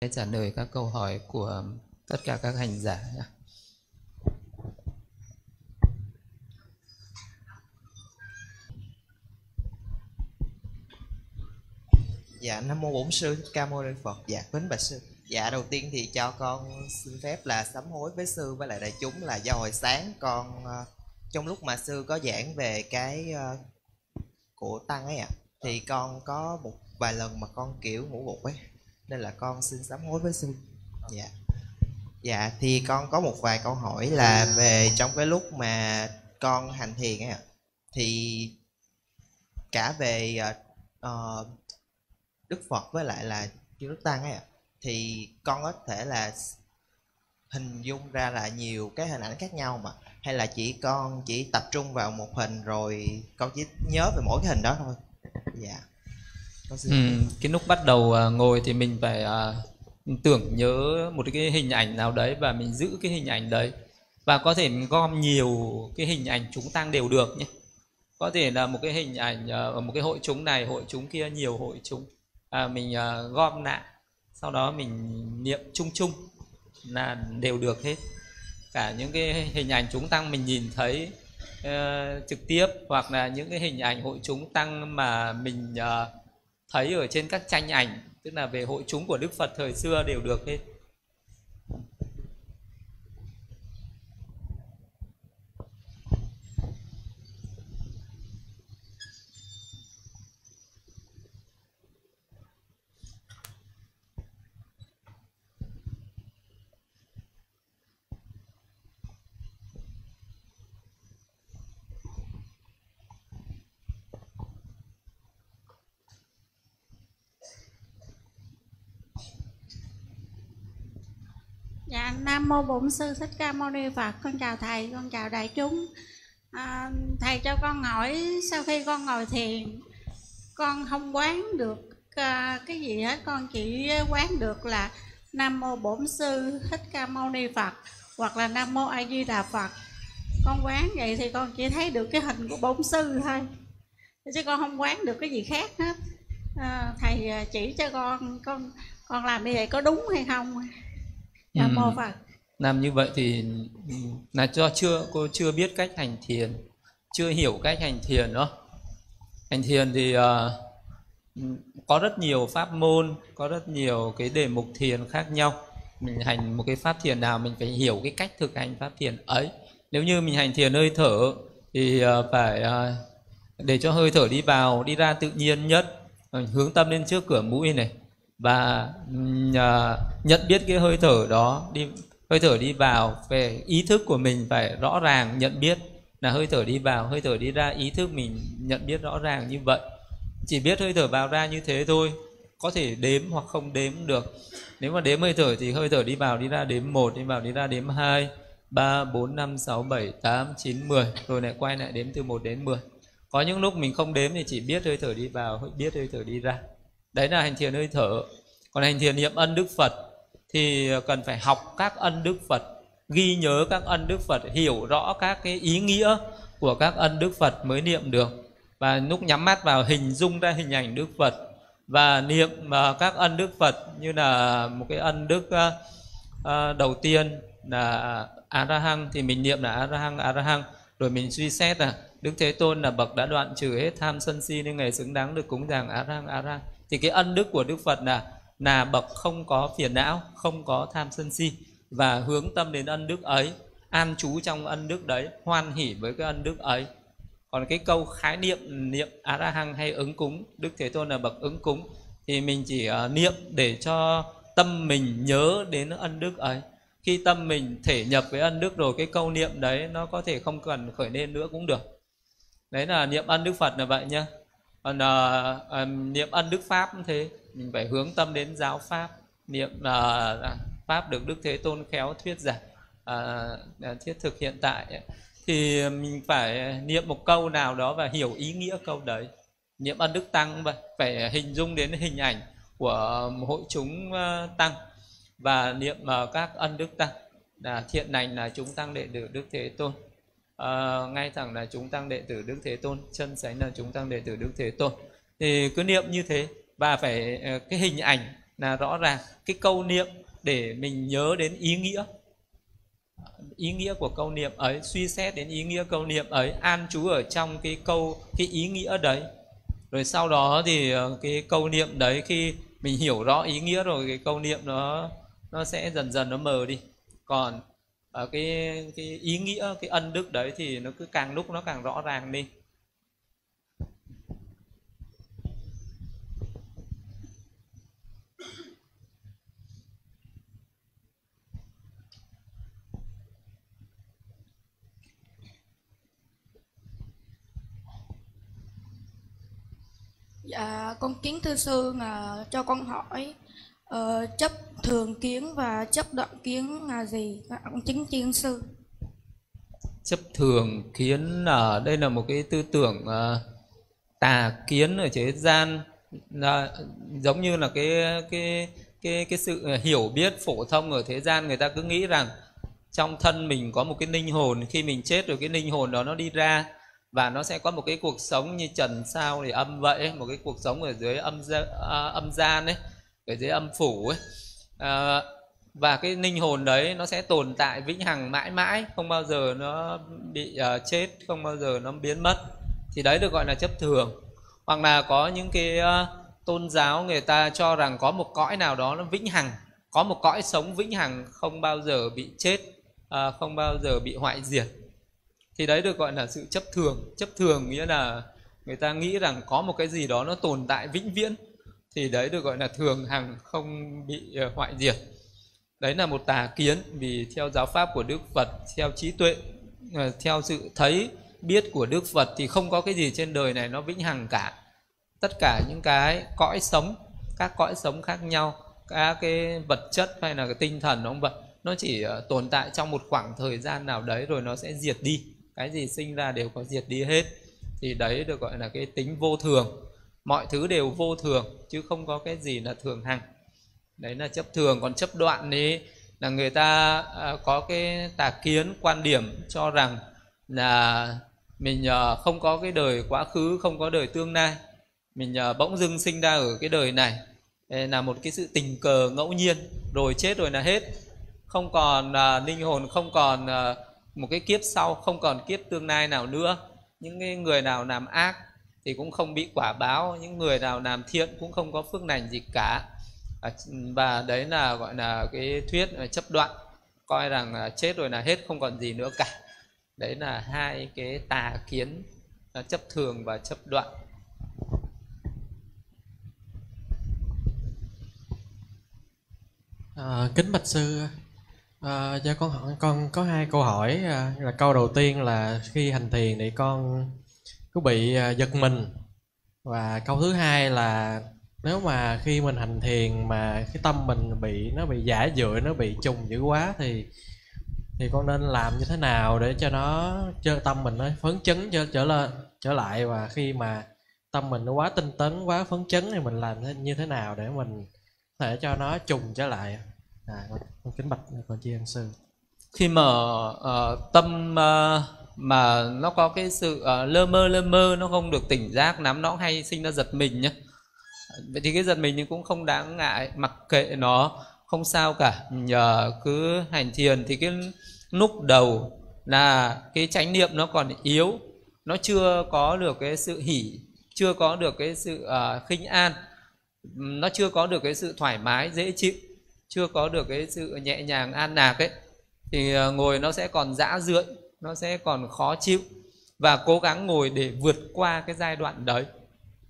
sẽ trả lời các câu hỏi của tất cả các hành giả nhé. Dạ Nam mô Bổn sư Ca Mâu Ni Phật. Dạ kính bạch sư. Dạ đầu tiên thì cho con xin phép là sám hối với sư với lại đại chúng là do hồi sáng con ờ, trong lúc mà sư có giảng về cái ờ, của tăng ấy ạ à, thì con có một vài lần mà con kiểu ngủ gục ấy nên là con xin sám hối với sư. Dạ. Dạ thì con có một vài câu hỏi là về trong cái lúc mà con hành thiền ấy ạ thì cả về uh, Đức Phật với lại là chư Đức Tăng ấy ạ thì con có thể là hình dung ra là nhiều cái hình ảnh khác nhau mà hay là chỉ con chỉ tập trung vào một hình rồi con chỉ nhớ về mỗi cái hình đó thôi dạ ừ, cái lúc bắt đầu à, ngồi thì mình phải uh, tưởng nhớ một cái hình ảnh nào đấy và mình giữ cái hình ảnh đấy. Và có thể mình gom nhiều cái hình ảnh chúng tăng đều được nhé. Có thể là một cái hình ảnh à, ở một cái hội chúng này hội chúng kia nhiều hội chúng. À, mình gom lại sau đó mình niệm chung chung là đều được hết. Cả những cái hình ảnh chúng tăng mình nhìn thấy uh, trực tiếp hoặc là những cái hình ảnh hội chúng tăng mà mình uh, thấy ở trên các tranh ảnh, tức là về hội chúng của đức phật thời xưa đều được hết Dạ, Nam Mô Bổn Sư Thích Ca Mâu Ni Phật. Con chào Thầy, con chào đại chúng. À, Thầy cho con hỏi Sau khi con ngồi thiền Con không quán được à, cái gì hết. Con chỉ quán được là Nam Mô Bổn Sư Thích Ca Mâu Ni Phật Hoặc là Nam Mô A Di Đà Phật. Con quán vậy thì con chỉ thấy được cái hình của Bổn Sư thôi Chứ con không quán được cái gì khác hết. À, Thầy chỉ cho con Con con làm như vậy có đúng hay không? Nam mô Phật. Làm như vậy thì là do chưa cô chưa biết cách hành thiền, chưa hiểu cách hành thiền đó. Hành thiền thì uh, có rất nhiều pháp môn, có rất nhiều cái đề mục thiền khác nhau. Mình hành một cái pháp thiền nào mình phải hiểu cái cách thực hành pháp thiền ấy. Nếu như mình hành thiền hơi thở thì uh, phải uh, để cho hơi thở đi vào, đi ra tự nhiên nhất, hướng tâm lên trước cửa mũi này và nhận biết cái hơi thở đó đi, hơi thở đi vào về ý thức của mình phải rõ ràng nhận biết. Là hơi thở đi vào, hơi thở đi ra, ý thức mình nhận biết rõ ràng như vậy. Chỉ biết hơi thở vào ra như thế thôi, có thể đếm hoặc không đếm được. Nếu mà đếm hơi thở thì hơi thở đi vào, đi ra đếm một, đi vào, đi ra đếm hai, ba, bốn, năm, sáu, bảy, tám, chín, mười. Rồi lại quay lại đếm từ một đến mười. Có những lúc mình không đếm thì chỉ biết hơi thở đi vào, biết hơi thở đi ra đấy là hành thiền hơi thở. Còn hành thiền niệm ân đức phật thì cần phải học các ân đức phật, ghi nhớ các ân đức phật, hiểu rõ các cái ý nghĩa của các ân đức phật mới niệm được. Và lúc nhắm mắt vào hình dung ra hình ảnh đức phật và niệm mà các ân đức phật như là một cái ân đức à, à, đầu tiên là arahang thì mình niệm là arahang arahang rồi mình suy xét là đức thế tôn là bậc đã đoạn trừ hết tham sân si nên ngày xứng đáng được cúng dường arahang arahang thì cái ân đức của đức phật là là bậc không có phiền não không có tham sân si. Và hướng tâm đến ân đức ấy an trú trong ân đức đấy hoan hỷ với cái ân đức ấy. Còn cái câu khái niệm niệm a ra hăng hay ứng cúng đức thế tôn là bậc ứng cúng thì mình chỉ uh, niệm để cho tâm mình nhớ đến ân đức ấy. Khi tâm mình thể nhập với ân đức rồi cái câu niệm đấy nó có thể không cần khởi lên nữa cũng được. Đấy là niệm ân đức phật là vậy nhá còn uh, uh, niệm ân đức pháp cũng thế. Mình phải hướng tâm đến giáo pháp. Niệm uh, pháp được đức thế tôn khéo thuyết giảng ờ, ờ, uh, thiết thực hiện tại. Thì mình phải niệm một câu nào đó và hiểu ý nghĩa câu đấy. Niệm ân đức tăng vậy phải hình dung đến hình ảnh của hội chúng tăng và niệm các ân đức tăng. Là thiện lành là chúng tăng đệ tử đức thế tôn uh, ngay thẳng là chúng tăng đệ tử đức thế tôn chân sánh là chúng tăng đệ tử đức thế tôn. Thì cứ niệm như thế và phải uh, cái hình ảnh là rõ ràng cái câu niệm để mình nhớ đến ý nghĩa. Ý nghĩa của câu niệm ấy suy xét đến ý nghĩa câu niệm ấy an trú ở trong cái câu cái ý nghĩa đấy. Rồi sau đó thì ờ, cái câu niệm đấy khi mình hiểu rõ ý nghĩa rồi cái câu niệm nó nó sẽ dần dần nó mờ đi. Còn ở cái cái ý nghĩa cái ân đức đấy thì nó cứ càng lúc nó càng rõ ràng đi. Dạ, con kiến thưa sư à, cho con hỏi Ờ, chấp thường kiến và chấp đoạn kiến là gì? Dạ, ông chính kiến sư. chấp thường kiến ở đây là một cái tư tưởng uh, tà kiến ở thế gian là giống như là cái cái cái cái sự hiểu biết phổ thông ở thế gian người ta cứ nghĩ rằng trong thân mình có một cái linh hồn khi mình chết rồi cái linh hồn đó nó đi ra và nó sẽ có một cái cuộc sống như trần sao thì âm vậy một cái cuộc sống ở dưới âm gia, uh, âm gian ấy ở dưới âm phủ ấy. À, và cái linh hồn đấy nó sẽ tồn tại vĩnh hằng mãi mãi không bao giờ nó bị uh, chết không bao giờ nó biến mất. Thì đấy được gọi là chấp thường. Hoặc là có những cái uh, tôn giáo người ta cho rằng có một cõi nào đó nó vĩnh hằng có một cõi sống vĩnh hằng không bao giờ bị chết uh, không bao giờ bị hoại diệt. Thì đấy được gọi là sự chấp thường. Chấp thường nghĩa là người ta nghĩ rằng có một cái gì đó nó tồn tại vĩnh viễn thì đấy được gọi là thường hằng không bị ờ, hoại diệt. Đấy là một tà kiến vì theo giáo pháp của đức phật, theo trí tuệ ờ, theo sự thấy, biết của đức phật thì không có cái gì trên đời này nó vĩnh hằng cả. Tất cả những cái cõi sống, các cõi sống khác nhau, các cái vật chất hay là cái tinh thần nó vật nó chỉ ờ, tồn tại trong một khoảng thời gian nào đấy rồi nó sẽ diệt đi. Cái gì sinh ra đều có diệt đi hết. Thì đấy được gọi là cái tính vô thường mọi thứ đều vô thường, chứ không có cái gì là thường hằng. Đấy là chấp thường. Còn chấp đoạn ấy là người ta à, có cái tà kiến, quan điểm cho rằng là mình à, không có cái đời quá khứ, không có đời tương lai. Mình à, bỗng dưng sinh ra ở cái đời này. Là một cái sự tình cờ ngẫu nhiên, rồi chết rồi là hết. Không còn linh hồn, không còn một cái kiếp sau, không còn kiếp tương lai nào nữa. Những cái người nào làm ác thì cũng không bị quả báo những người nào làm thiện cũng không có phước lành gì cả. À, và đấy là gọi là cái thuyết chấp đoạn coi rằng chết rồi là hết không còn gì nữa cả. Đấy là hai cái tà kiến à, chấp thường và chấp đoạn. À, kính bạch sư À, cho con hỏi con có hai câu hỏi à, là câu đầu tiên là khi hành thiền thì con cứ bị à, giật mình. Và câu thứ hai là nếu mà khi mình hành thiền mà cái tâm mình bị nó bị giả dựa nó bị trùng dữ quá thì thì con nên làm như thế nào để cho nó cho tâm mình nó phấn chấn trở trở lên trở lại? Và khi mà tâm mình nó quá tinh tấn quá phấn chấn thì mình làm như thế nào để mình có thể cho nó trùng trở lại? À, con kính bạch con chi ân sư. Khi mà uh, tâm uh, mà nó có cái sự uh, lơ mơ lơ mơ nó không được tỉnh giác nắm nó hay sinh ra giật mình nhé vậy thì cái giật mình thì cũng không đáng ngại mặc kệ nó không sao cả. Nhờ cứ hành thiền thì cái lúc đầu là cái chánh niệm nó còn yếu nó chưa có được cái sự hỉ chưa có được cái sự uh, khinh an nó chưa có được cái sự thoải mái dễ chịu chưa có được cái sự nhẹ nhàng an lạc ấy thì ờ, ngồi nó sẽ còn dã rượi nó sẽ còn khó chịu và cố gắng ngồi để vượt qua cái giai đoạn đấy.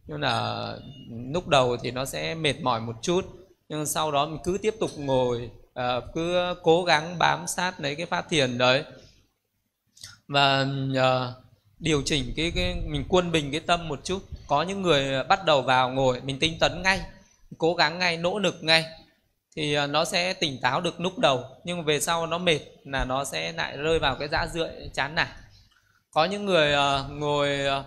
Nhưng là ừ, lúc đầu thì nó sẽ mệt mỏi một chút nhưng sau đó mình cứ tiếp tục ngồi uh, cứ cố gắng bám sát lấy cái pháp thiền đấy. Và uh, điều chỉnh cái, cái mình quân bình cái tâm một chút. Có những người bắt đầu vào ngồi mình tinh tấn ngay cố gắng ngay nỗ lực ngay thì à, nó sẽ tỉnh táo được lúc đầu nhưng mà về sau nó mệt là nó sẽ lại rơi vào cái dã rượi chán nản. Có những người uh, ngồi uh,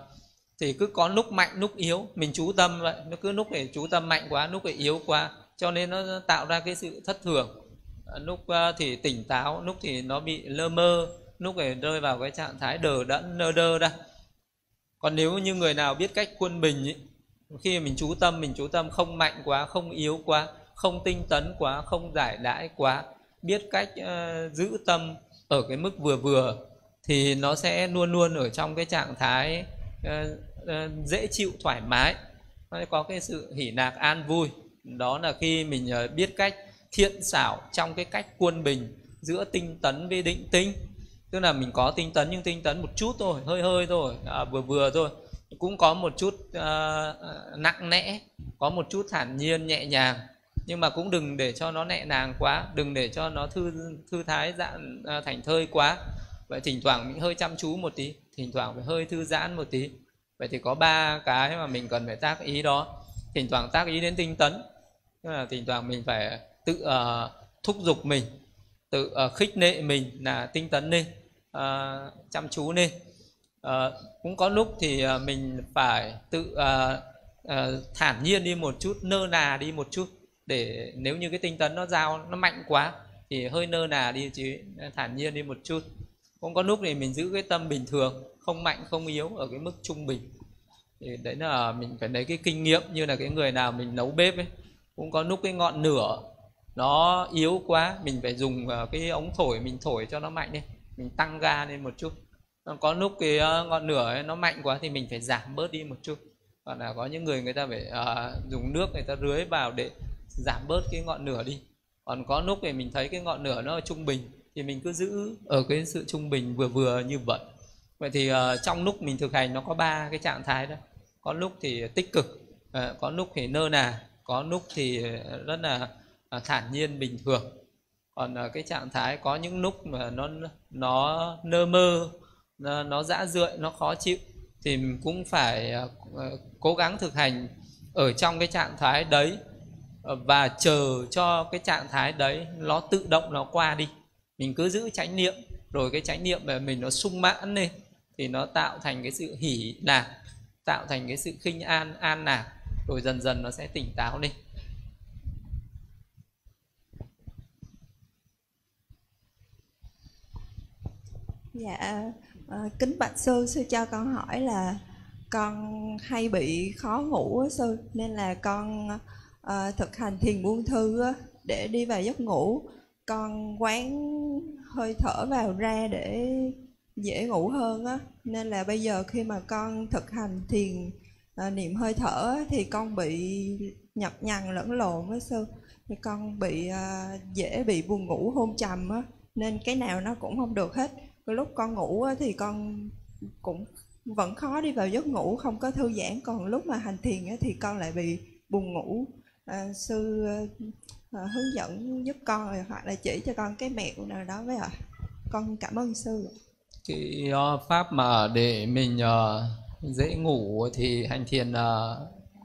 thì cứ có lúc mạnh lúc yếu mình chú tâm vậy. Nó cứ lúc để chú tâm mạnh quá lúc để yếu quá cho nên nó tạo ra cái sự thất thường. Lúc uh, thì tỉnh táo lúc thì nó bị lơ mơ lúc để rơi vào cái trạng thái đờ đẫn nơ đơ ra còn nếu như người nào biết cách quân bình ý, khi mình chú tâm mình chú tâm không mạnh quá không yếu quá không tinh tấn quá không giải đãi quá biết cách uh, giữ tâm ở cái mức vừa vừa thì nó sẽ luôn luôn ở trong cái trạng thái uh, uh, dễ chịu thoải mái. Nó có cái sự hỉ nạc an vui. Đó là khi mình uh, biết cách thiện xảo trong cái cách quân bình giữa tinh tấn với định tinh. Tức là mình có tinh tấn nhưng tinh tấn một chút thôi hơi hơi thôi à, vừa vừa thôi. Cũng có một chút uh, nặng nẽ có một chút thản nhiên nhẹ nhàng nhưng mà cũng đừng để cho nó nhẹ nàng quá đừng để cho nó thư thư thái dạng à, thành thơi quá. Vậy thỉnh thoảng mình hơi chăm chú một tí thỉnh thoảng phải hơi thư giãn một tí. Vậy thì có ba cái mà mình cần phải tác ý đó. Thỉnh thoảng tác ý đến tinh tấn tức là thỉnh thoảng mình phải tự uh, thúc giục mình tự uh, khích lệ mình là tinh tấn lên uh, à, chăm chú lên uh, ờ, cũng có lúc thì uh, mình phải tự uh, uh, thản nhiên đi một chút nơ nà đi một chút để nếu như cái tinh tấn nó giao nó mạnh quá thì hơi nơ nà đi chứ thản nhiên đi một chút. Cũng có lúc thì mình giữ cái tâm bình thường không mạnh không yếu ở cái mức trung bình. Thì đấy là mình phải lấy cái kinh nghiệm như là cái người nào mình nấu bếp ấy. Cũng có lúc cái ngọn lửa nó yếu quá mình phải dùng à, cái ống thổi mình thổi cho nó mạnh đi mình tăng ga lên một chút. Có lúc cái à, ngọn lửa ấy, nó mạnh quá thì mình phải giảm bớt đi một chút. Còn là có những người người ta phải uh, dùng nước người ta rưới vào để giảm bớt cái ngọn lửa đi. Còn có lúc thì mình thấy cái ngọn lửa nó trung bình thì mình cứ giữ ở cái sự trung bình vừa vừa như vậy. Vậy thì uh, trong lúc mình thực hành nó có ba cái trạng thái đó. Có lúc thì tích cực uh, có lúc thì nơ nà có lúc thì ờ, rất là uh, thản nhiên bình thường. Còn uh, cái trạng thái có những lúc mà nó nó nơ mơ nó, nó dã rượi nó khó chịu thì cũng phải uh, cố gắng thực hành ở trong cái trạng thái đấy. Ờ, và chờ cho cái trạng thái đấy nó tự động nó qua đi. Mình cứ giữ chánh niệm, rồi cái chánh niệm mà mình nó sung mãn lên thì nó tạo thành cái sự hỉ lạc tạo thành cái sự khinh an an lạc rồi dần dần nó sẽ tỉnh táo lên. Dạ ờ, kính bạch sư sư cho con hỏi là con hay bị khó ngủ á sư, nên là con à, thực hành thiền buông thư á, để đi vào giấc ngủ. Con quán hơi thở vào ra để dễ ngủ hơn á. Nên là bây giờ khi mà con thực hành thiền à, niệm hơi thở á, thì con bị nhập nhằn lẫn lộn với sư. Thì con bị à, dễ bị buồn ngủ hôn trầm á. Nên cái nào nó cũng không được hết. Cái lúc con ngủ á, thì con cũng vẫn khó đi vào giấc ngủ không có thư giãn. Còn lúc mà hành thiền á, thì con lại bị buồn ngủ à, sư à, hướng dẫn giúp con hoặc là chỉ cho con cái mẹo nào đó với ạ. Con cảm ơn sư cái uh, pháp mà để mình uh, dễ ngủ thì hành thiền uh,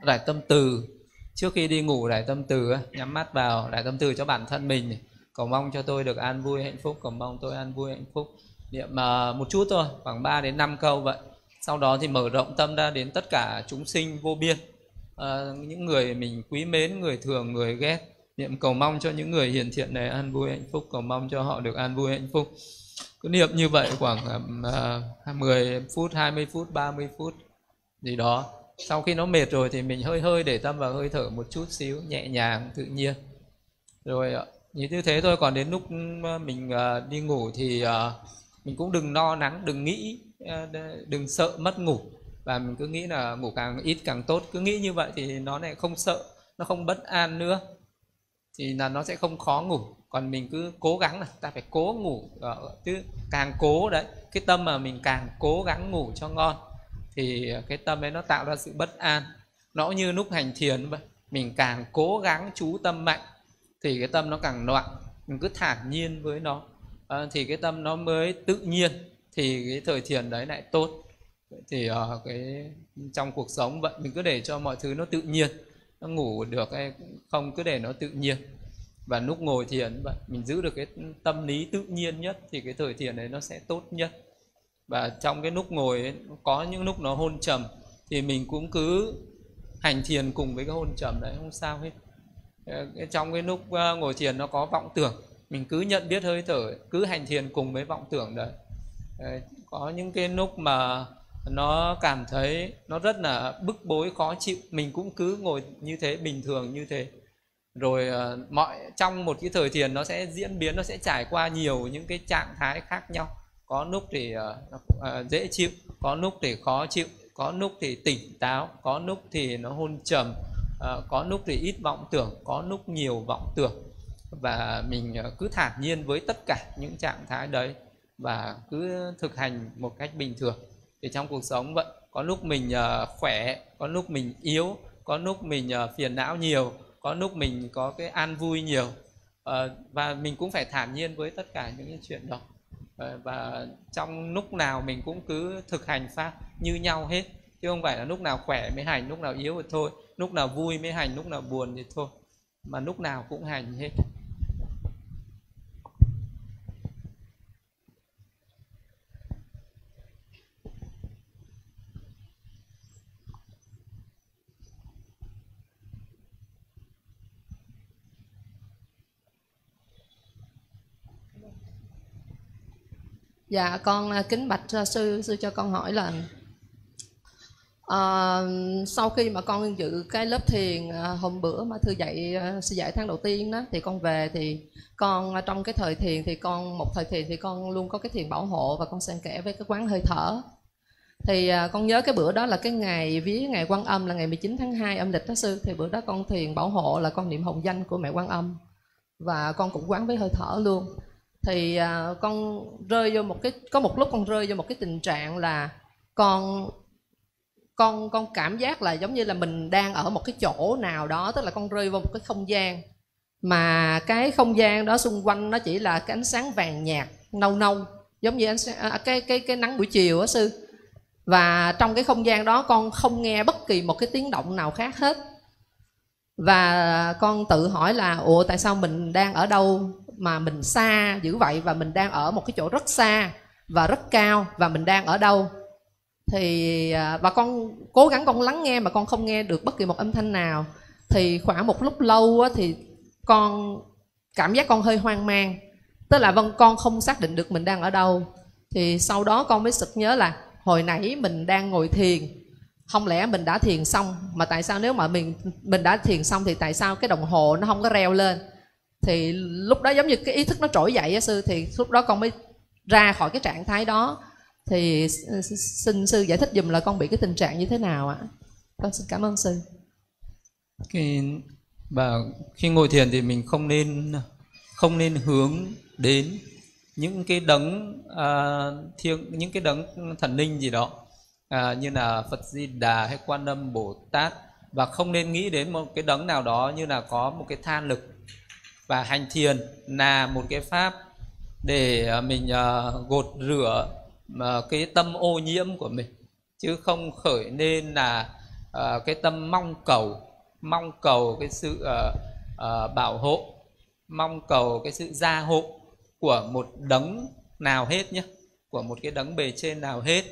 rải tâm từ. Trước khi đi ngủ rải tâm từ nhắm mắt vào rải tâm từ cho bản thân mình. Cầu mong cho tôi được an vui hạnh phúc cầu mong tôi an vui hạnh phúc. Niệm uh, một chút thôi khoảng 3 đến 5 câu vậy. Sau đó thì mở rộng tâm ra đến tất cả chúng sinh vô biên à, những người mình quý mến người thường người ghét. Niệm cầu mong cho những người hiền thiện này an vui hạnh phúc cầu mong cho họ được an vui hạnh phúc. Cứ niệm như vậy khoảng ờ, ờ, uh, 10 phút 20 phút 30 phút gì đó. Sau khi nó mệt rồi thì mình hơi hơi để tâm vào hơi thở một chút xíu nhẹ nhàng tự nhiên. Rồi như thế thôi. Còn đến lúc mình uh, đi ngủ thì uh, mình cũng đừng lo nắng đừng nghĩ uh, đừng sợ mất ngủ và mình cứ nghĩ là ngủ càng ít càng tốt. Cứ nghĩ như vậy thì nó lại không sợ nó không bất an nữa. Thì là nó sẽ không khó ngủ. Còn mình cứ cố gắng là ta phải cố ngủ ờ, chứ càng cố đấy cái tâm mà mình càng cố gắng ngủ cho ngon thì cái tâm ấy nó tạo ra sự bất an. Nó như lúc hành thiền vậy mình càng cố gắng chú tâm mạnh thì cái tâm nó càng loạn. Mình cứ thản nhiên với nó. À, thì cái tâm nó mới tự nhiên thì cái thời thiền đấy lại tốt thì uh, cái trong cuộc sống vậy mình cứ để cho mọi thứ nó tự nhiên nó ngủ được hay không cứ để nó tự nhiên. Và lúc ngồi thiền vậy mình giữ được cái tâm lý tự nhiên nhất thì cái thời thiền đấy nó sẽ tốt nhất. Và trong cái lúc ngồi ấy, có những lúc nó hôn trầm thì mình cũng cứ hành thiền cùng với cái hôn trầm đấy không sao hết. Ờ, trong cái lúc ờ, ngồi thiền nó có vọng tưởng mình cứ nhận biết hơi thở cứ hành thiền cùng với vọng tưởng đấy có những cái lúc mà nó cảm thấy nó rất là bức bối khó chịu. Mình cũng cứ ngồi như thế bình thường như thế. Rồi uh, mọi trong một cái thời thiền nó sẽ diễn biến nó sẽ trải qua nhiều những cái trạng thái khác nhau. Có lúc thì uh, uh, dễ chịu có lúc thì khó chịu có lúc thì tỉnh táo có lúc thì nó hôn trầm uh, có lúc thì ít vọng tưởng có lúc nhiều vọng tưởng. Và mình cứ thản nhiên với tất cả những trạng thái đấy và cứ thực hành một cách bình thường thì trong cuộc sống vậy có lúc mình ờ, khỏe, có lúc mình yếu, có lúc mình ờ, phiền não nhiều, có lúc mình có cái an vui nhiều. Ờ, và mình cũng phải thản nhiên với tất cả những cái chuyện đó. Và trong lúc nào mình cũng cứ thực hành pháp như nhau hết, chứ không phải là lúc nào khỏe mới hành, lúc nào yếu thì thôi, lúc nào vui mới hành, lúc nào buồn thì thôi, mà lúc nào cũng hành hết. Dạ con à, kính bạch sư sư cho con hỏi là à, sau khi mà con dự cái lớp thiền à, hôm bữa mà thư dạy à, sư dạy tháng đầu tiên đó thì con về thì con trong cái thời thiền thì con một thời thiền thì con luôn có cái thiền bảo hộ và con xen kẽ với cái quán hơi thở. Thì à, con nhớ cái bữa đó là cái ngày vía ngày quan âm là ngày 19 tháng 2 âm lịch đó sư thì bữa đó con thiền bảo hộ là con niệm hồng danh của mẹ quan âm và con cũng quán với hơi thở luôn thì à, con rơi vô một cái có một lúc con rơi vô một cái tình trạng là con con con cảm giác là giống như là mình đang ở một cái chỗ nào đó tức là con rơi vào một cái không gian. Mà cái không gian đó xung quanh nó chỉ là cái ánh sáng vàng nhạt nâu nâu giống như ánh sáng, à, cái cái cái nắng buổi chiều á sư. Và trong cái không gian đó con không nghe bất kỳ một cái tiếng động nào khác hết. Và con tự hỏi là ủa tại sao mình đang ở đâu? Mà mình xa dữ vậy và mình đang ở một cái chỗ rất xa và rất cao và mình đang ở đâu. Thì và con cố gắng con lắng nghe mà con không nghe được bất kỳ một âm thanh nào. Thì khoảng một lúc lâu á, thì con cảm giác con hơi hoang mang. Tức là vâng con không xác định được mình đang ở đâu. Thì sau đó con mới sực nhớ là hồi nãy mình đang ngồi thiền. Không lẽ mình đã thiền xong? Mà tại sao nếu mà mình mình đã thiền xong thì tại sao cái đồng hồ nó không có reo lên? Thì lúc đó giống như cái ý thức nó trỗi dậy á sư thì lúc đó con mới ra khỏi cái trạng thái đó. Thì xin sư giải thích dùm là con bị cái tình trạng như thế nào ạ? Con xin cảm ơn sư. Khi và khi ngồi thiền thì mình không nên không nên hướng đến những cái đấng uh, thiêng những cái đấng thần linh gì đó à, như là Phật Di Đà hay Quan Âm Bồ Tát và không nên nghĩ đến một cái đấng nào đó như là có một cái tha lực và hành thiền là một cái pháp để ờ, mình ờ, gột rửa ờ, cái tâm ô nhiễm của mình. Chứ không khởi nên là cái tâm mong cầu mong cầu cái sự bảo hộ, mong cầu cái sự gia hộ của một đấng nào hết nhé của một cái đấng bề trên nào hết,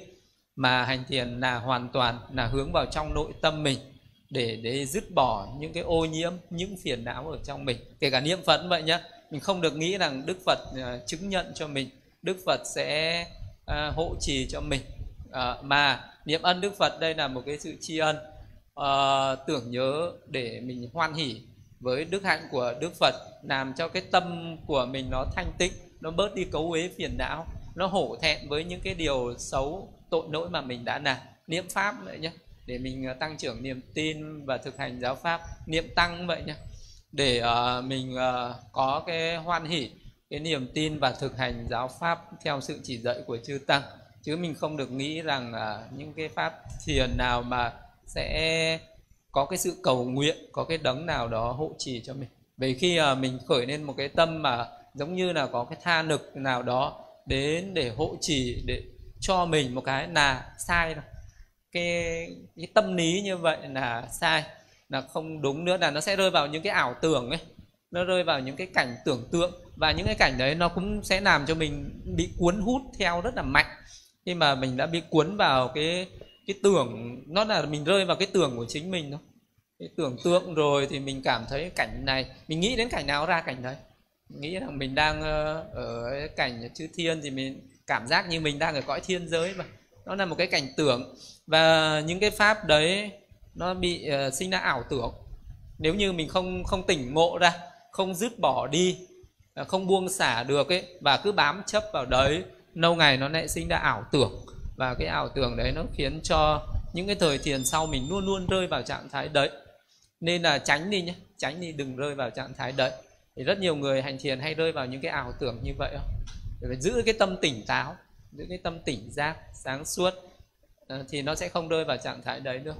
mà hành thiền là hoàn toàn là hướng vào trong nội tâm mình để để dứt bỏ những cái ô nhiễm những phiền não ở trong mình. Kể cả niệm phật vậy nhá. Mình không được nghĩ rằng đức phật uh, chứng nhận cho mình. Đức phật sẽ uh, hộ trì cho mình. Uh, mà niệm ân đức phật đây là một cái sự tri ân. Uh, tưởng nhớ để mình hoan hỉ với đức hạnh của đức phật làm cho cái tâm của mình nó thanh tịnh nó bớt đi cấu uế phiền não nó hổ thẹn với những cái điều xấu tội lỗi mà mình đã làm. Niệm pháp vậy nhé để mình ờ, tăng trưởng niềm tin và thực hành giáo pháp niệm tăng vậy nhé để uh, mình uh, có cái hoan hỷ cái niềm tin và thực hành giáo pháp theo sự chỉ dạy của chư tăng. Chứ mình không được nghĩ rằng uh, những cái pháp thiền nào mà sẽ có cái sự cầu nguyện có cái đấng nào đó hộ trì cho mình. Vì khi uh, mình khởi lên một cái tâm mà giống như là có cái tha lực nào đó đến để hộ trì để cho mình một cái là sai rồi cái, cái tâm lý như vậy là sai là không đúng nữa là nó sẽ rơi vào những cái ảo tưởng ấy nó rơi vào những cái cảnh tưởng tượng. Và những cái cảnh đấy nó cũng sẽ làm cho mình bị cuốn hút theo rất là mạnh. Khi mà mình đã bị cuốn vào cái cái tưởng nó là mình rơi vào cái tưởng của chính mình thôi. Cái tưởng tượng rồi thì mình cảm thấy cảnh này mình nghĩ đến cảnh nào ra cảnh đấy. Nghĩ rằng mình đang ờ, ở cảnh chư thiên thì mình cảm giác như mình đang ở cõi thiên giới mà. Nó là một cái cảnh tưởng và những cái pháp đấy nó bị uh, sinh ra ảo tưởng. Nếu như mình không không tỉnh ngộ ra không dứt bỏ đi ờ, không buông xả được ấy và cứ bám chấp vào đấy lâu ngày nó lại sinh ra ảo tưởng. Và cái ảo tưởng đấy nó khiến cho những cái thời thiền sau mình luôn luôn rơi vào trạng thái đấy. Nên là tránh đi nhé tránh đi đừng rơi vào trạng thái đấy. Thì rất nhiều người hành thiền hay rơi vào những cái ảo tưởng như vậy không? Phải giữ cái tâm tỉnh táo giữ cái tâm tỉnh giác sáng suốt. Ờ, thì nó sẽ không rơi vào trạng thái đấy được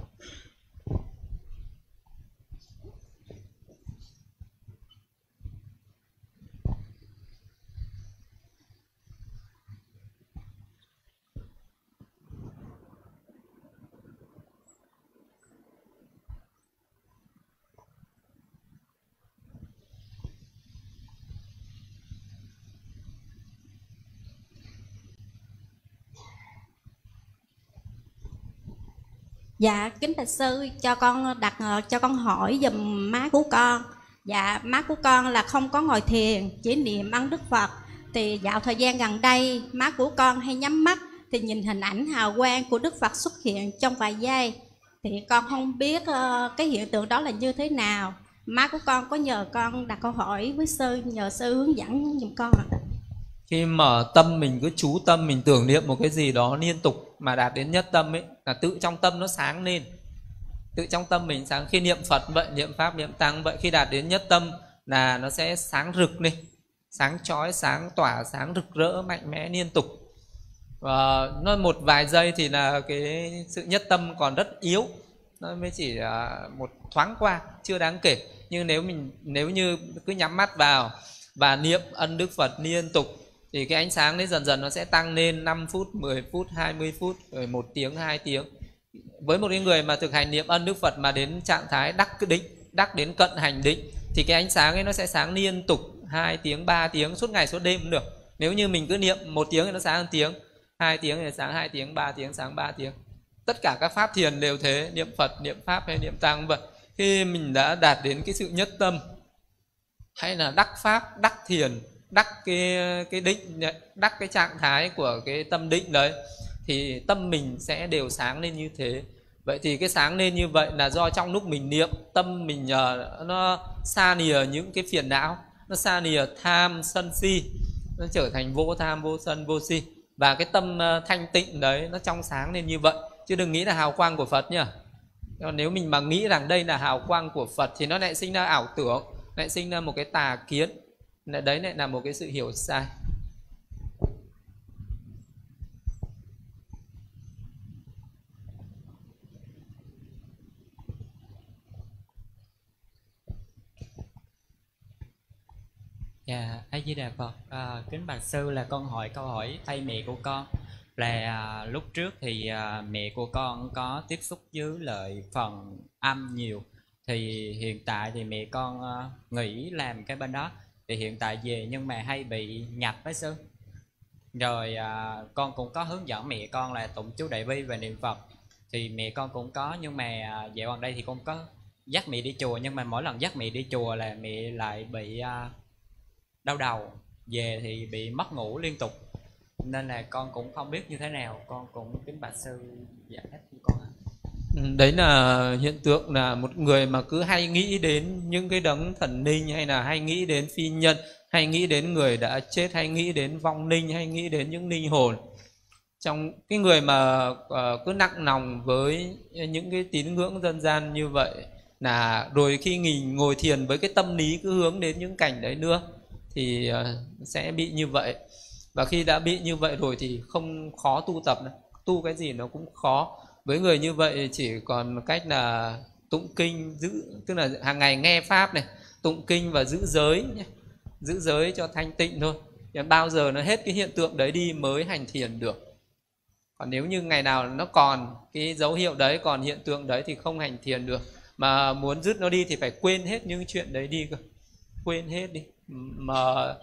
Dạ, kính bạch sư cho con đặt ờ, cho con hỏi dùm má của con. Dạ, má của con là không có ngồi thiền, chỉ niệm ăn Đức Phật. Thì dạo thời gian gần đây, má của con hay nhắm mắt thì nhìn hình ảnh hào quang của Đức Phật xuất hiện trong vài giây. Thì con không biết ờ, cái hiện tượng đó là như thế nào. Má của con có nhờ con đặt câu hỏi với sư, nhờ sư hướng dẫn giùm con ạ khi mở tâm mình, cứ chú tâm, mình tưởng niệm một cái gì đó liên tục mà đạt đến nhất tâm ấy, là tự trong tâm nó sáng lên. Tự trong tâm mình sáng. Khi niệm phật vậy, niệm pháp, niệm tăng vậy, khi đạt đến nhất tâm là nó sẽ sáng rực lên sáng chói, sáng tỏa, sáng rực rỡ, mạnh mẽ, liên tục. Và nó một vài giây thì là cái sự nhất tâm còn rất yếu. Nó mới chỉ một thoáng qua, chưa đáng kể. Nhưng nếu mình, nếu như cứ nhắm mắt vào và niệm ân đức phật liên tục thì cái ánh sáng đấy dần dần nó sẽ tăng lên 5 phút, 10 phút, 20 phút, rồi một tiếng, hai tiếng. Với một cái người mà thực hành niệm ân Đức Phật mà đến trạng thái đắc định, đắc đến cận hành định thì cái ánh sáng ấy nó sẽ sáng liên tục 2 tiếng, 3 tiếng suốt ngày suốt đêm cũng được. Nếu như mình cứ niệm một tiếng thì nó sáng một tiếng, hai tiếng thì sáng hai tiếng, ba tiếng sáng ba tiếng. Tất cả các pháp thiền đều thế, niệm Phật, niệm pháp hay niệm tăng vật Khi mình đã đạt đến cái sự nhất tâm hay là đắc pháp, đắc thiền đắc cái cái định đắc cái trạng thái của cái tâm định đấy thì tâm mình sẽ đều sáng lên như thế. Vậy thì cái sáng lên như vậy là do trong lúc mình niệm tâm mình uh, nó xa lìa những cái phiền não nó xa lìa tham sân si nó trở thành vô tham vô sân vô si. Và cái tâm uh, thanh tịnh đấy nó trong sáng lên như vậy. Chứ đừng nghĩ là hào quang của phật nhá. Nếu mình mà nghĩ rằng đây là hào quang của phật thì nó lại sinh ra ảo tưởng lại sinh ra một cái tà kiến đấy lại là một cái sự hiểu sai. Dạ, A Di Đà Phật. À, kính bạch sư là con hỏi câu hỏi thay mẹ của con. Là à, lúc trước thì à, mẹ của con có tiếp xúc với lợi phần âm nhiều. Thì hiện tại thì mẹ con à, nghỉ làm cái bên đó thì hiện tại về nhưng mà hay bị nhập với sư rồi à, con cũng có hướng dẫn mẹ con là tụng chú đại bi và niệm phật. Thì mẹ con cũng có nhưng mà à, dạo gần đây thì con có dắt mẹ đi chùa nhưng mà mỗi lần dắt mẹ đi chùa là mẹ lại bị à, đau đầu. Về thì bị mất ngủ liên tục. Nên là con cũng không biết như thế nào. Con cũng kính bạch sư. Giải thích cho con đấy là hiện tượng là một người mà cứ hay nghĩ đến những cái đấng thần linh hay là hay nghĩ đến phi nhân, hay nghĩ đến người đã chết, hay nghĩ đến vong linh, hay nghĩ đến những linh hồn. Trong cái người mà ờ, cứ nặng lòng với những cái tín ngưỡng dân gian như vậy là rồi khi mình ngồi thiền với cái tâm lý cứ hướng đến những cảnh đấy nữa thì ờ, sẽ bị như vậy. Và khi đã bị như vậy rồi thì không khó tu tập nữa. tu cái gì nó cũng khó với người như vậy chỉ còn cách là tụng kinh, giữ, tức là hàng ngày nghe pháp này, tụng kinh và giữ giới nhé. Giữ giới cho thanh tịnh thôi. Bao giờ nó hết cái hiện tượng đấy đi mới hành thiền được. Còn nếu như ngày nào nó còn cái dấu hiệu đấy, còn hiện tượng đấy thì không hành thiền được. Mà muốn dứt nó đi thì phải quên hết những chuyện đấy đi cơ. Quên hết đi. Mà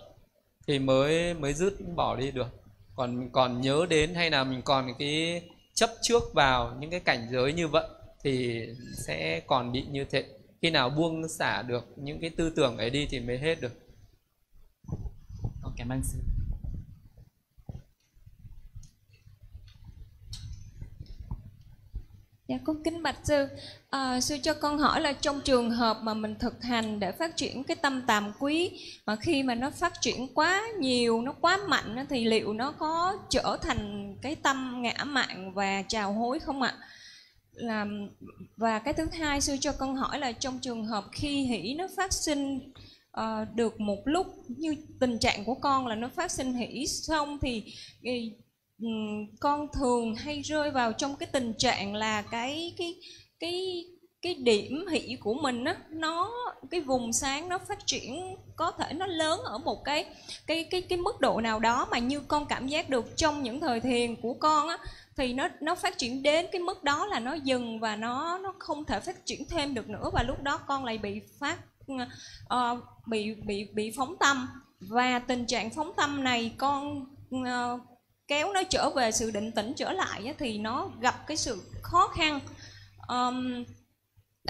thì mới mới dứt, bỏ đi được. Còn còn nhớ đến hay là mình còn cái chấp trước vào những cái cảnh giới như vậy thì sẽ còn bị như thế. Khi nào buông xả được những cái tư tưởng ấy đi thì mới hết được. Cảm ơn sư Dạ con kính bạch sư, à, sư cho con hỏi là trong trường hợp mà mình thực hành để phát triển cái tâm tàm quý mà khi mà nó phát triển quá nhiều, nó quá mạnh thì liệu nó có trở thành cái tâm ngã mạn và trào hối không ạ? Là và cái thứ hai sư cho con hỏi là trong trường hợp khi hỷ nó phát sinh ờ, được một lúc như tình trạng của con là nó phát sinh hỷ xong thì, thì con thường hay rơi vào trong cái tình trạng là cái cái cái cái điểm hỷ của mình á nó cái vùng sáng nó phát triển có thể nó lớn ở một cái cái cái cái mức độ nào đó mà như con cảm giác được trong những thời thiền của con á thì nó nó phát triển đến cái mức đó là nó dừng và nó nó không thể phát triển thêm được nữa và lúc đó con lại bị phát uh, bị bị bị phóng tâm. Và tình trạng phóng tâm này con uh, kéo nó trở về sự định tĩnh trở lại á, thì nó gặp cái sự khó khăn. Um,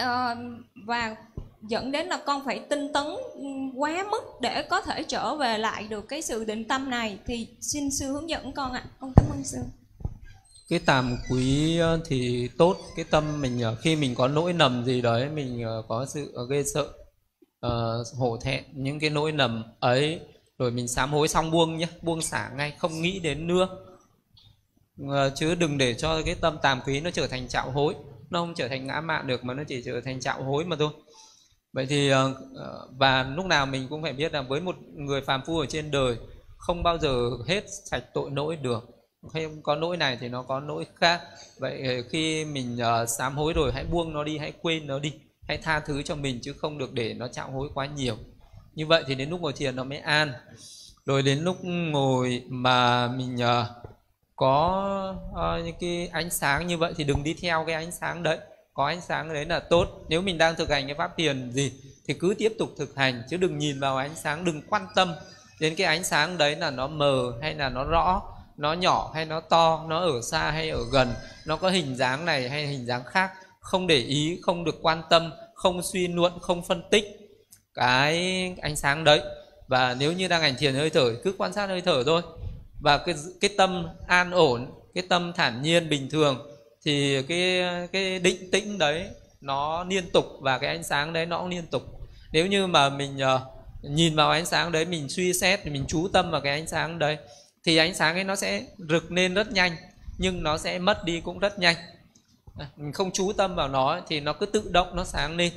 uh, và dẫn đến là con phải tinh tấn quá mức để có thể trở về lại được cái sự định tâm này. Thì xin sư hướng dẫn con ạ. Con cảm ơn sư. Cái tàm quý thì tốt. Cái tâm mình ờ, khi mình có nỗi nầm gì đấy mình ờ, có sự gây ghê sợ uh, hổ thẹn những cái nỗi nầm ấy rồi mình sám hối xong buông nhé buông xả ngay không nghĩ đến nữa ờ, chứ đừng để cho cái tâm tàm quý nó trở thành trạo hối. Nó không trở thành ngã mạn được mà nó chỉ trở thành trạo hối mà thôi. Vậy thì ờ, ờ, và lúc nào mình cũng phải biết là với một người phàm phu ở trên đời không bao giờ hết sạch tội lỗi được. Không có nỗi này thì nó có nỗi khác. Vậy khi mình uh, sám hối rồi hãy buông nó đi hãy quên nó đi hãy tha thứ cho mình chứ không được để nó trạo hối quá nhiều như vậy thì đến lúc ngồi thiền nó mới an. Rồi đến lúc ngồi mà mình uh, có uh, những cái ánh sáng như vậy thì đừng đi theo cái ánh sáng đấy. Có ánh sáng đấy là tốt. Nếu mình đang thực hành cái pháp thiền gì thì cứ tiếp tục thực hành chứ đừng nhìn vào ánh sáng đừng quan tâm đến cái ánh sáng đấy là nó mờ hay là nó rõ nó nhỏ hay nó to nó ở xa hay ở gần nó có hình dáng này hay hình dáng khác. Không để ý không được quan tâm không suy luận không phân tích cái ánh sáng đấy. Và nếu như đang hành thiền hơi thở cứ quan sát hơi thở thôi. Và cái cái tâm an ổn cái tâm thản nhiên bình thường thì cái cái định tĩnh đấy nó liên tục và cái ánh sáng đấy nó cũng liên tục. Nếu như mà mình uh, nhìn vào ánh sáng đấy mình suy xét thì mình chú tâm vào cái ánh sáng đấy thì ánh sáng ấy nó sẽ rực lên rất nhanh nhưng nó sẽ mất đi cũng rất nhanh. À, mình không chú tâm vào nó thì nó cứ tự động nó sáng lên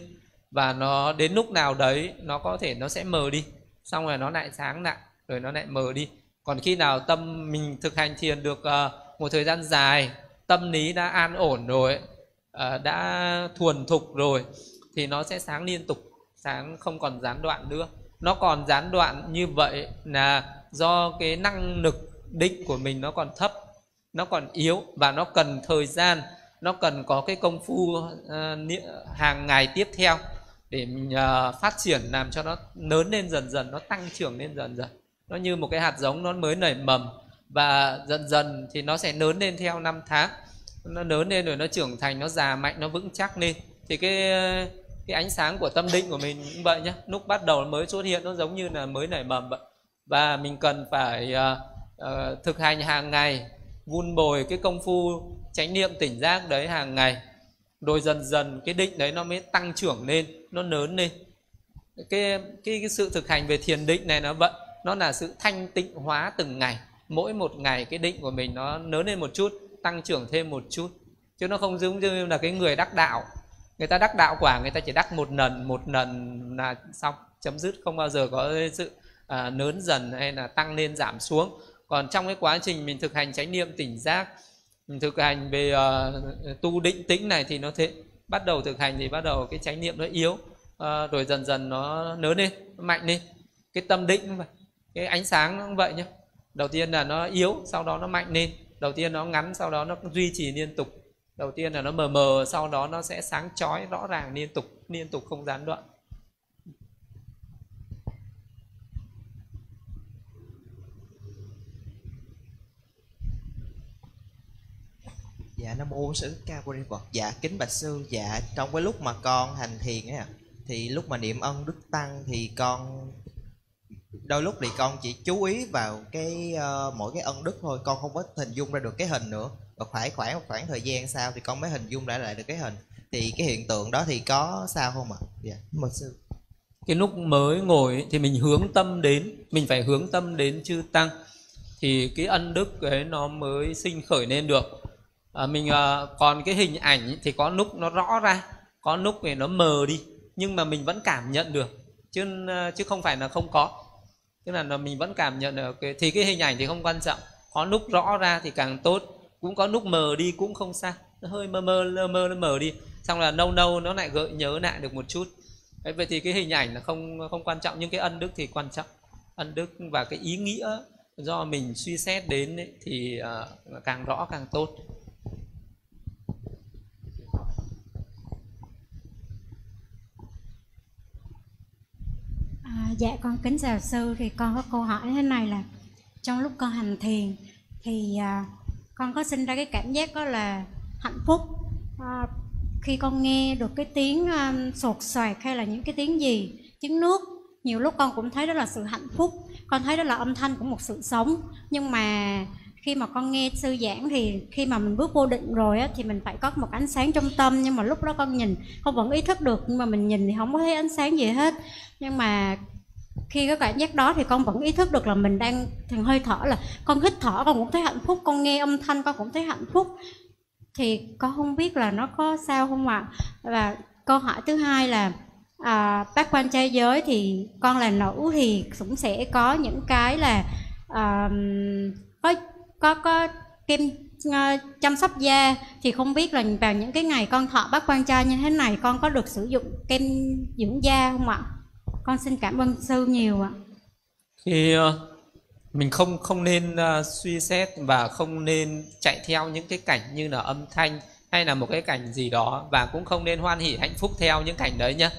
và nó đến lúc nào đấy nó có thể nó sẽ mờ đi. Xong rồi nó lại sáng lại rồi nó lại mờ đi. Còn khi nào tâm mình thực hành thiền được uh, một thời gian dài tâm lý đã an ổn rồi uh, đã thuần thục rồi thì nó sẽ sáng liên tục sáng không còn gián đoạn nữa. Nó còn gián đoạn như vậy là do cái năng lực định của mình nó còn thấp nó còn yếu và nó cần thời gian nó cần có cái công phu uh, hàng ngày tiếp theo để uh, phát triển làm cho nó lớn lên dần dần nó tăng trưởng lên dần dần. Nó như một cái hạt giống nó mới nảy mầm và dần dần thì nó sẽ lớn lên theo năm tháng. Nó lớn lên rồi nó trưởng thành nó già mạnh nó vững chắc lên. Thì cái cái ánh sáng của tâm định của mình cũng vậy nhé lúc bắt đầu mới xuất hiện nó giống như là mới nảy mầm vậy. Và mình cần phải uh, uh, thực hành hàng ngày vun bồi cái công phu chánh niệm tỉnh giác đấy hàng ngày rồi dần dần cái định đấy nó mới tăng trưởng lên nó lớn lên. Cái cái, cái sự thực hành về thiền định này nó vận nó là sự thanh tịnh hóa từng ngày. Mỗi một ngày cái định của mình nó lớn lên một chút tăng trưởng thêm một chút. Chứ nó không giống như là cái người đắc đạo. Người ta đắc đạo quả người ta chỉ đắc một lần một lần là xong chấm dứt không bao giờ có sự à, lớn dần hay là tăng lên giảm xuống. Còn trong cái quá trình mình thực hành chánh niệm tỉnh giác thực hành về uh, tu định tĩnh này thì nó thế bắt đầu thực hành thì bắt đầu cái chánh niệm nó yếu uh, rồi dần dần nó lớn lên nó mạnh lên. Cái tâm định cũng vậy cái ánh sáng nó cũng vậy nhé đầu tiên là nó yếu sau đó nó mạnh lên. Đầu tiên nó ngắn sau đó nó duy trì liên tục. Đầu tiên là nó mờ mờ sau đó nó sẽ sáng chói rõ ràng liên tục liên tục không gián đoạn. Dạ Nam mô Bổn Sư Ca Mâu Ni Phật. Dạ kính bạch sư, dạ trong cái lúc mà con hành thiền ấy thì lúc mà niệm ân đức tăng thì con đôi lúc thì con chỉ chú ý vào cái uh, mỗi cái ân đức thôi, con không có hình dung ra được cái hình nữa. và phải khoảng một khoảng thời gian sau thì con mới hình dung lại lại được cái hình. Thì cái hiện tượng đó thì có sao không ạ? Dạ mời sư. Cái lúc mới ngồi ấy, thì mình hướng tâm đến mình phải hướng tâm đến chư tăng. Thì cái ân đức ấy nó mới sinh khởi lên được à, mình à, còn cái hình ảnh thì có lúc nó rõ ra có lúc thì nó mờ đi nhưng mà mình vẫn cảm nhận được chứ ờ, chứ không phải là không có. Tức là, mình vẫn cảm nhận được thì cái hình ảnh thì không quan trọng có lúc rõ ra thì càng tốt cũng có lúc mờ đi cũng không sao nó hơi mơ mơ lơ mơ nó mờ đi xong là nâu nâu nó lại gợi nhớ lại được một chút. Đấy, vậy thì cái hình ảnh là không không quan trọng nhưng cái ân đức thì quan trọng. Ân đức và cái ý nghĩa do mình suy xét đến ấy, thì uh, càng rõ càng tốt À, dạ con kính chào sư. Thì con có câu hỏi thế này là trong lúc con hành thiền thì à, con có sinh ra cái cảm giác đó là hạnh phúc? À, khi con nghe được cái tiếng à, sột soạt hay là những cái tiếng gì tiếng nước nhiều lúc con cũng thấy đó là sự hạnh phúc. Con thấy đó là âm thanh của một sự sống. Nhưng mà khi mà con nghe sư giảng thì khi mà mình bước vô định rồi á, thì mình phải có một ánh sáng trong tâm. Nhưng mà lúc đó con nhìn con vẫn ý thức được. Nhưng mà mình nhìn thì không có thấy ánh sáng gì hết. Nhưng mà khi có cảm giác đó thì con vẫn ý thức được là mình đang thằng hơi thở là con hít thở con cũng thấy hạnh phúc con nghe âm thanh con cũng thấy hạnh phúc. Thì con không biết là nó có sao không ạ? Và câu hỏi thứ hai là à, bác quan trai giới thì con là nữ thì cũng sẽ có những cái là à, có có có kem uh, chăm sóc da thì không biết là vào những cái ngày con thọ bác quan trai như thế này con có được sử dụng kem dưỡng da không ạ? Con xin cảm ơn sư nhiều ạ. Thì ờ, mình không không nên uh, suy xét và không nên chạy theo những cái cảnh như là âm thanh hay là một cái cảnh gì đó và cũng không nên hoan hỉ hạnh phúc theo những cảnh đấy nhá.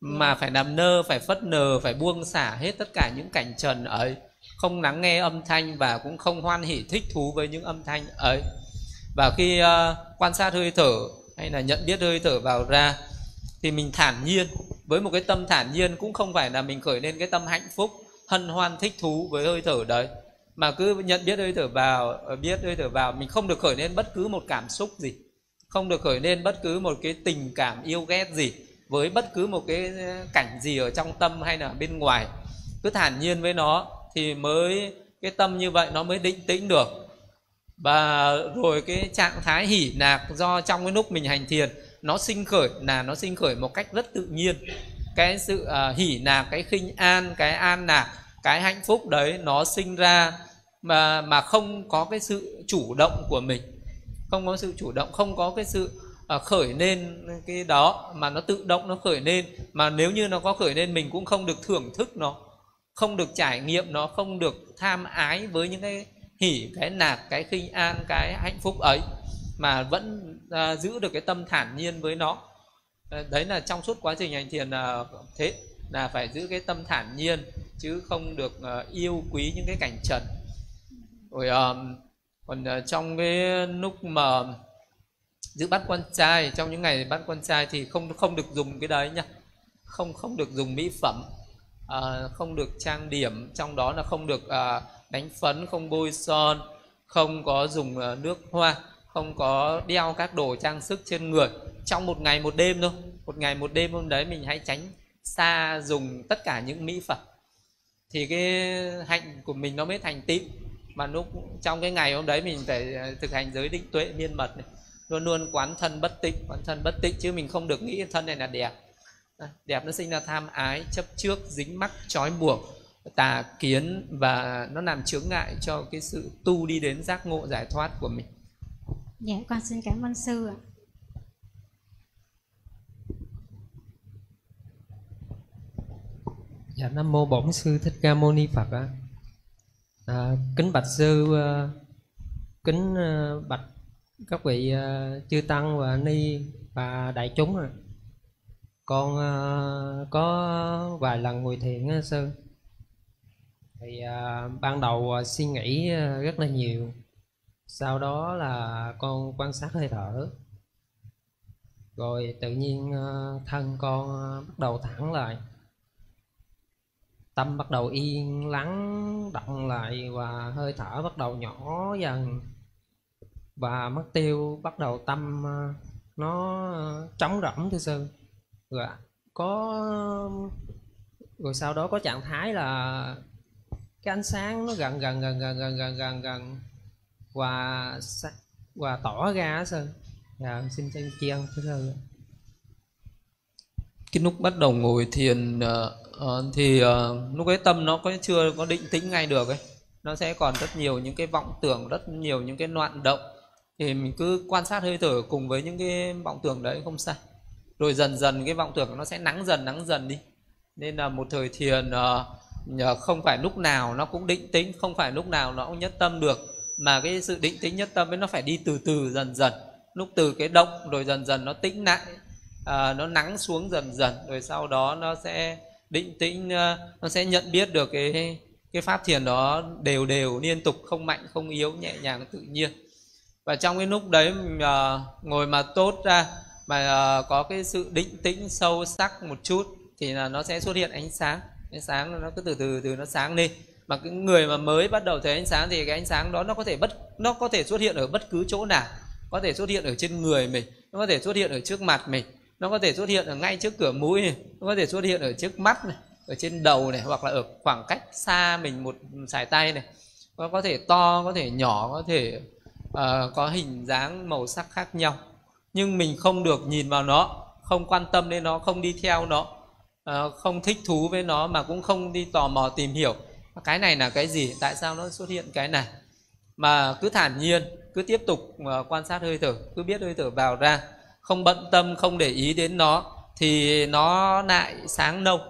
Mà phải nằm nơ phải phất nờ phải buông xả hết tất cả những cảnh trần ấy. Không lắng nghe âm thanh và cũng không hoan hỉ thích thú với những âm thanh ấy. Và khi uh, quan sát hơi thở hay là nhận biết hơi thở vào ra thì mình thản nhiên với một cái tâm thản nhiên cũng không phải là mình khởi lên cái tâm hạnh phúc, hân hoan, thích thú với hơi thở đấy. Mà cứ nhận biết hơi thở vào ờ, biết hơi thở vào, mình không được khởi lên bất cứ một cảm xúc gì. Không được khởi lên bất cứ một cái tình cảm yêu ghét gì, với bất cứ một cái ờ, cảnh gì ở trong tâm hay là bên ngoài. Cứ thản nhiên với nó thì mới cái tâm như vậy, nó mới định tĩnh được. Và rồi cái trạng thái hỉ nạc do trong cái lúc mình hành thiền nó sinh khởi là nó sinh khởi một cách rất tự nhiên. Cái sự uh, hỉ nạc cái khinh an cái an nạc cái hạnh phúc đấy nó sinh ra mà mà không có cái sự chủ động của mình. Không có sự chủ động không có cái sự uh, khởi lên cái đó mà nó tự động nó khởi lên mà nếu như nó có khởi lên mình cũng không được thưởng thức nó không được trải nghiệm nó không được tham ái với những cái hỉ cái nạc cái khinh an cái hạnh phúc ấy mà vẫn à, giữ được cái tâm thản nhiên với nó. Ờ, đấy là trong suốt quá trình hành thiền là thế là phải giữ cái tâm thản nhiên chứ không được uh, yêu quý những cái cảnh trần. Rồi à, còn uh, trong cái lúc mà giữ bắt quan trai trong những ngày bắt quan trai thì không không được dùng cái đấy nhá. Không không được dùng mỹ phẩm uh, không được trang điểm trong đó là không được uh, đánh phấn không bôi son không có dùng uh, nước hoa không có đeo các đồ trang sức trên người. Trong một ngày một đêm thôi. Một ngày một đêm hôm đấy mình hãy tránh xa dùng tất cả những mỹ phẩm. Thì cái hạnh của mình nó mới thành tịnh mà lúc trong cái ngày hôm đấy mình phải à, thực hành giới định tuệ miên mật này. Luôn luôn quán thân bất tịnh, quán thân bất tịnh chứ mình không được nghĩ thân này là đẹp. Đẹp nó sinh ra tham ái, chấp trước, dính mắc, trói buộc, tà kiến và nó làm chướng ngại cho cái sự tu đi đến giác ngộ giải thoát của mình. Dạ, con xin cảm ơn sư ạ. Dạ, Nam Mô Bổn Sư Thích Ca Mâu Ni Phật ạ. À, kính bạch sư, à, kính à, bạch các vị à, chư tăng và ni và đại chúng ạ. Con có vài lần ngồi thiền á sư. Thì ban đầu suy nghĩ rất là nhiều sau đó là con quan sát hơi thở. Rồi tự nhiên ờ, thân con ờ, bắt đầu thẳng lại. Tâm bắt đầu yên lắng động lại và hơi thở bắt đầu nhỏ dần. Và mất tiêu bắt đầu tâm ờ, nó trống rỗng thưa sư rồi có, rồi sau đó có trạng thái là cái ánh sáng nó gần gần gần gần gần gần gần gần và và tỏ ra á sư dạ xin chân chia thưa sư cái lúc bắt đầu ngồi thiền uh, thì uh, lúc ấy tâm nó có chưa có định tĩnh ngay được ấy. Nó sẽ còn rất nhiều những cái vọng tưởng rất nhiều những cái loạn động. Thì mình cứ quan sát hơi thở cùng với những cái vọng tưởng đấy không sao. Rồi dần dần cái vọng tưởng nó sẽ nắng dần nắng dần đi. Nên là một thời thiền uh, không phải lúc nào nó cũng định tĩnh không phải lúc nào nó cũng nhất tâm được mà cái sự định tĩnh nhất tâm ấy nó phải đi từ từ dần dần. Lúc từ cái động rồi dần dần nó tĩnh lại à, nó nắng xuống dần dần rồi sau đó nó sẽ định tĩnh à, nó sẽ nhận biết được cái cái pháp thiền đó đều đều liên tục không mạnh không yếu nhẹ nhàng tự nhiên. Và trong cái lúc đấy mình à, ngồi mà tốt ra mà à, có cái sự định tĩnh sâu sắc một chút thì là nó sẽ xuất hiện ánh sáng. Ánh sáng nó cứ từ từ từ nó sáng lên mà cái người mà mới bắt đầu thấy ánh sáng thì cái ánh sáng đó nó có thể bất nó có thể xuất hiện ở bất cứ chỗ nào. Có thể xuất hiện ở trên người mình nó có thể xuất hiện ở trước mặt mình nó có thể xuất hiện ở ngay trước cửa mũi này nó có thể xuất hiện ở trước mắt này ở trên đầu này hoặc là ở khoảng cách xa mình một sải tay này. Nó có thể to có thể nhỏ có thể uh, có hình dáng màu sắc khác nhau. Nhưng mình không được nhìn vào nó không quan tâm đến nó không đi theo nó uh, không thích thú với nó mà cũng không đi tò mò tìm hiểu cái này là cái gì? Tại sao nó xuất hiện cái này? Mà cứ thản nhiên, cứ tiếp tục ờ, quan sát hơi thở, cứ biết hơi thở vào ra, không bận tâm, không để ý đến nó, thì nó lại sáng nâu.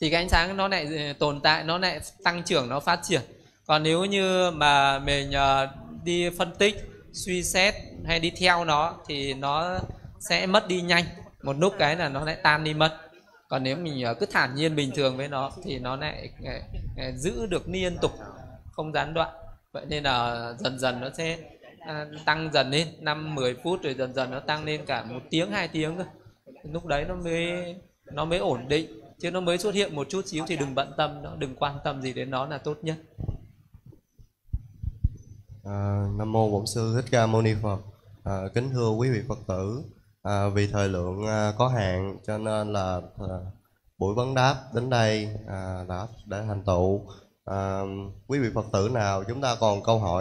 Thì cái ánh sáng nó lại ờ, tồn tại, nó lại tăng trưởng, nó phát triển. Còn nếu như mà mình ờ, đi phân tích, suy xét hay đi theo nó thì nó sẽ mất đi nhanh. Một lúc cái là nó lại tan đi mất còn nếu mình ờ, cứ thản nhiên bình thường với nó thì nó lại ờ, ờ, giữ được liên tục không gián đoạn. Vậy nên là dần dần nó sẽ tăng dần lên 5 10 phút rồi dần dần nó tăng lên cả một tiếng hai tiếng cơ. Lúc đấy nó mới nó mới ổn định chứ nó mới xuất hiện một chút xíu thì đừng bận tâm nó đừng quan tâm gì đến nó là tốt nhất. À, Nam mô Bổn sư Thích Ca Mâu Ni Phật. À, kính thưa quý vị Phật tử, à, vì thời lượng à, có hạn cho nên là à, buổi vấn đáp đến đây à, đã đã thành tựu. À, quý vị Phật tử nào chúng ta còn câu hỏi